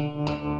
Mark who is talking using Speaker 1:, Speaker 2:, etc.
Speaker 1: Música